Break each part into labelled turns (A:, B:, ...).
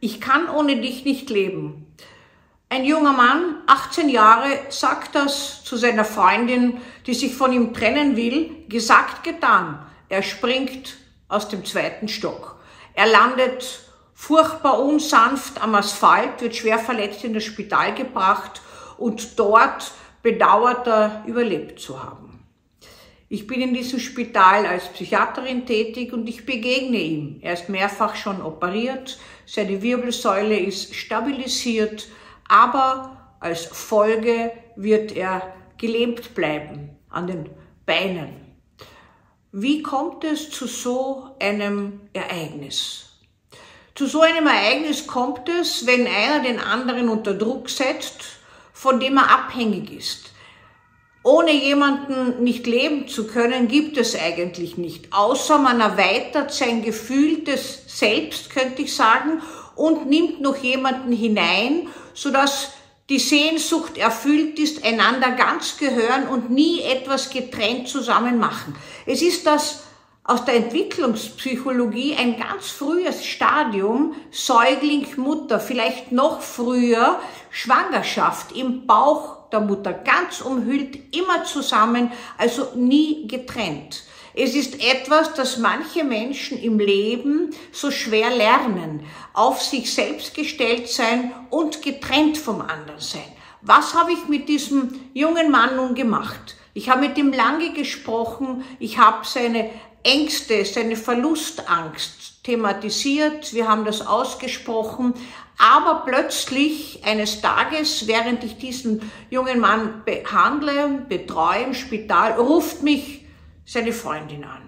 A: ich kann ohne dich nicht leben. Ein junger Mann, 18 Jahre, sagt das zu seiner Freundin, die sich von ihm trennen will. Gesagt, getan. Er springt aus dem zweiten Stock. Er landet furchtbar unsanft am Asphalt, wird schwer verletzt in das Spital gebracht und dort bedauert er, überlebt zu haben. Ich bin in diesem Spital als Psychiaterin tätig und ich begegne ihm. Er ist mehrfach schon operiert, seine Wirbelsäule ist stabilisiert, aber als Folge wird er gelähmt bleiben an den Beinen. Wie kommt es zu so einem Ereignis? Zu so einem Ereignis kommt es, wenn einer den anderen unter Druck setzt, von dem er abhängig ist. Ohne jemanden nicht leben zu können, gibt es eigentlich nicht, außer man erweitert sein gefühltes Selbst, könnte ich sagen, und nimmt noch jemanden hinein, sodass die Sehnsucht erfüllt ist, einander ganz gehören und nie etwas getrennt zusammen machen. Es ist das aus der Entwicklungspsychologie ein ganz frühes Stadium, Säugling, Mutter, vielleicht noch früher, Schwangerschaft im Bauch der Mutter, ganz umhüllt, immer zusammen, also nie getrennt. Es ist etwas, das manche Menschen im Leben so schwer lernen. Auf sich selbst gestellt sein und getrennt vom anderen sein. Was habe ich mit diesem jungen Mann nun gemacht? Ich habe mit ihm lange gesprochen. Ich habe seine Ängste, seine Verlustangst thematisiert. Wir haben das ausgesprochen. Aber plötzlich eines Tages, während ich diesen jungen Mann behandle, betreue im Spital, ruft mich seine Freundin an,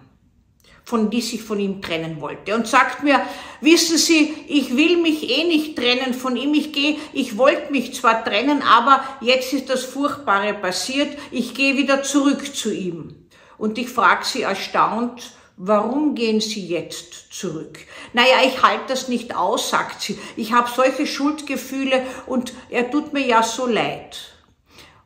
A: von die sich von ihm trennen wollte und sagt mir, wissen Sie, ich will mich eh nicht trennen von ihm, ich gehe, ich wollte mich zwar trennen, aber jetzt ist das Furchtbare passiert, ich gehe wieder zurück zu ihm. Und ich frage sie erstaunt, Warum gehen Sie jetzt zurück? Naja, ich halte das nicht aus, sagt sie. Ich habe solche Schuldgefühle und er tut mir ja so leid.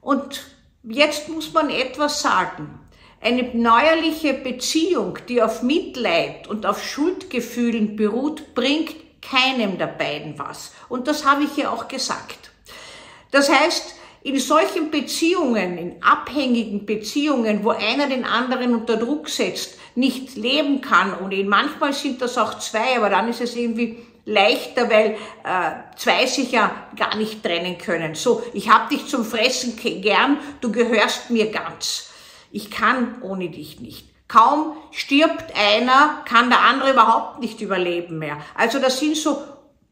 A: Und jetzt muss man etwas sagen. Eine neuerliche Beziehung, die auf Mitleid und auf Schuldgefühlen beruht, bringt keinem der beiden was. Und das habe ich ja auch gesagt. Das heißt, in solchen Beziehungen, in abhängigen Beziehungen, wo einer den anderen unter Druck setzt, nicht leben kann und ihn, manchmal sind das auch zwei, aber dann ist es irgendwie leichter, weil äh, zwei sich ja gar nicht trennen können. So, ich hab dich zum Fressen gern, du gehörst mir ganz. Ich kann ohne dich nicht. Kaum stirbt einer, kann der andere überhaupt nicht überleben mehr. Also das sind so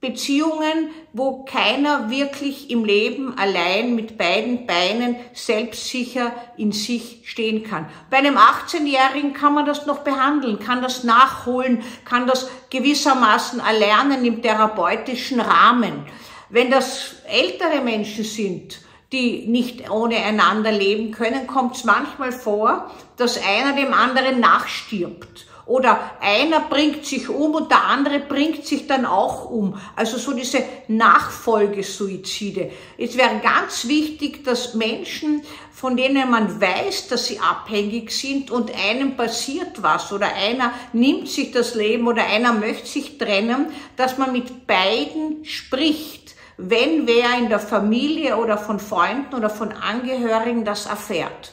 A: Beziehungen, wo keiner wirklich im Leben allein mit beiden Beinen selbstsicher in sich stehen kann. Bei einem 18-Jährigen kann man das noch behandeln, kann das nachholen, kann das gewissermaßen erlernen im therapeutischen Rahmen. Wenn das ältere Menschen sind, die nicht ohne einander leben können, kommt es manchmal vor, dass einer dem anderen nachstirbt. Oder einer bringt sich um und der andere bringt sich dann auch um. Also so diese Nachfolgesuizide. Es wäre ganz wichtig, dass Menschen, von denen man weiß, dass sie abhängig sind und einem passiert was oder einer nimmt sich das Leben oder einer möchte sich trennen, dass man mit beiden spricht wenn wer in der Familie oder von Freunden oder von Angehörigen das erfährt.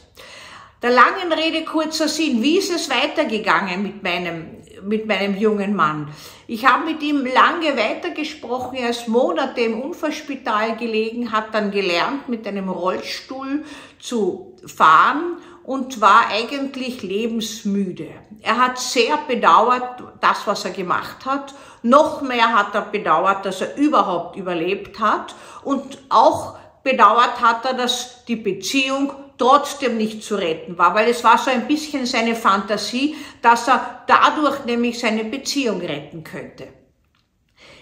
A: Der langen Rede kurzer Sinn, wie ist es weitergegangen mit meinem, mit meinem jungen Mann? Ich habe mit ihm lange weitergesprochen, er ist Monate im Unfallspital gelegen, hat dann gelernt, mit einem Rollstuhl zu fahren und war eigentlich lebensmüde. Er hat sehr bedauert, das, was er gemacht hat. Noch mehr hat er bedauert, dass er überhaupt überlebt hat. Und auch bedauert hat er, dass die Beziehung trotzdem nicht zu retten war, weil es war so ein bisschen seine Fantasie, dass er dadurch nämlich seine Beziehung retten könnte.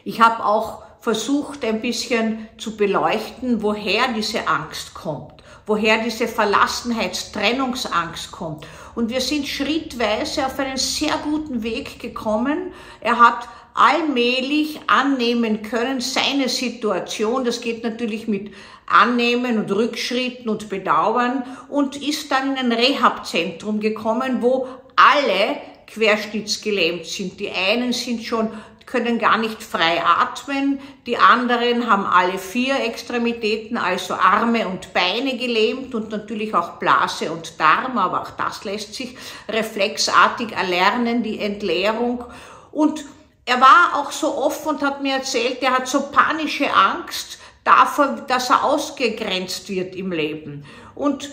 A: Ich habe auch versucht, ein bisschen zu beleuchten, woher diese Angst kommt woher diese Verlassenheitstrennungsangst kommt. Und wir sind schrittweise auf einen sehr guten Weg gekommen. Er hat allmählich annehmen können, seine Situation, das geht natürlich mit Annehmen und Rückschritten und Bedauern und ist dann in ein Rehabzentrum gekommen, wo alle querschnittsgelähmt sind. Die einen sind schon können gar nicht frei atmen. Die anderen haben alle vier Extremitäten, also Arme und Beine gelähmt und natürlich auch Blase und Darm, aber auch das lässt sich reflexartig erlernen, die Entleerung. Und er war auch so offen und hat mir erzählt, er hat so panische Angst davor, dass er ausgegrenzt wird im Leben. Und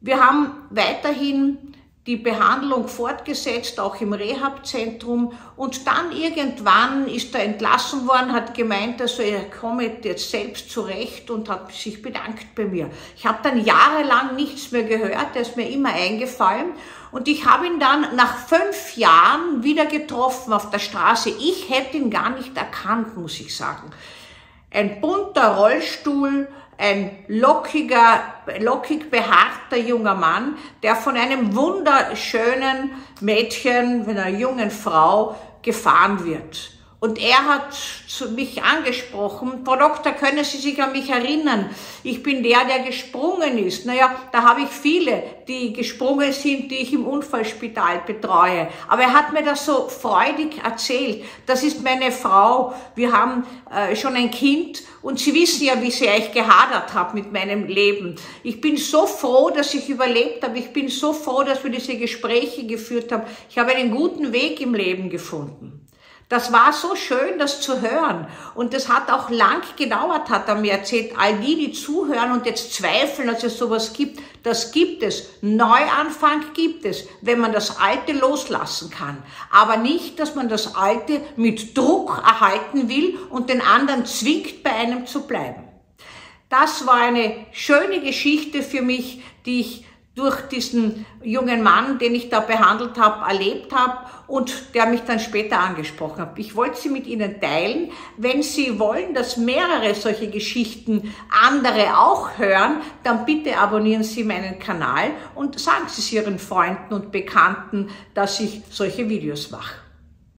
A: wir haben weiterhin die Behandlung fortgesetzt, auch im Rehabzentrum. Und dann irgendwann ist er entlassen worden, hat gemeint, also er komme jetzt selbst zurecht und hat sich bedankt bei mir. Ich habe dann jahrelang nichts mehr gehört, er ist mir immer eingefallen. Und ich habe ihn dann nach fünf Jahren wieder getroffen auf der Straße. Ich hätte ihn gar nicht erkannt, muss ich sagen. Ein bunter Rollstuhl, ein lockiger, lockig behaarter junger Mann, der von einem wunderschönen Mädchen, einer jungen Frau gefahren wird. Und er hat mich angesprochen, Frau Doktor, können Sie sich an mich erinnern? Ich bin der, der gesprungen ist. Naja, da habe ich viele, die gesprungen sind, die ich im Unfallspital betreue. Aber er hat mir das so freudig erzählt. Das ist meine Frau. Wir haben äh, schon ein Kind und Sie wissen ja, wie sehr ich gehadert habe mit meinem Leben. Ich bin so froh, dass ich überlebt habe. Ich bin so froh, dass wir diese Gespräche geführt haben. Ich habe einen guten Weg im Leben gefunden. Das war so schön, das zu hören. Und das hat auch lang gedauert, hat er mir erzählt. All die, die zuhören und jetzt zweifeln, dass es sowas gibt, das gibt es. Neuanfang gibt es, wenn man das Alte loslassen kann. Aber nicht, dass man das Alte mit Druck erhalten will und den anderen zwingt, bei einem zu bleiben. Das war eine schöne Geschichte für mich, die ich durch diesen jungen Mann, den ich da behandelt habe, erlebt habe und der mich dann später angesprochen hat. Ich wollte sie mit Ihnen teilen. Wenn Sie wollen, dass mehrere solche Geschichten andere auch hören, dann bitte abonnieren Sie meinen Kanal und sagen Sie es Ihren Freunden und Bekannten, dass ich solche Videos mache.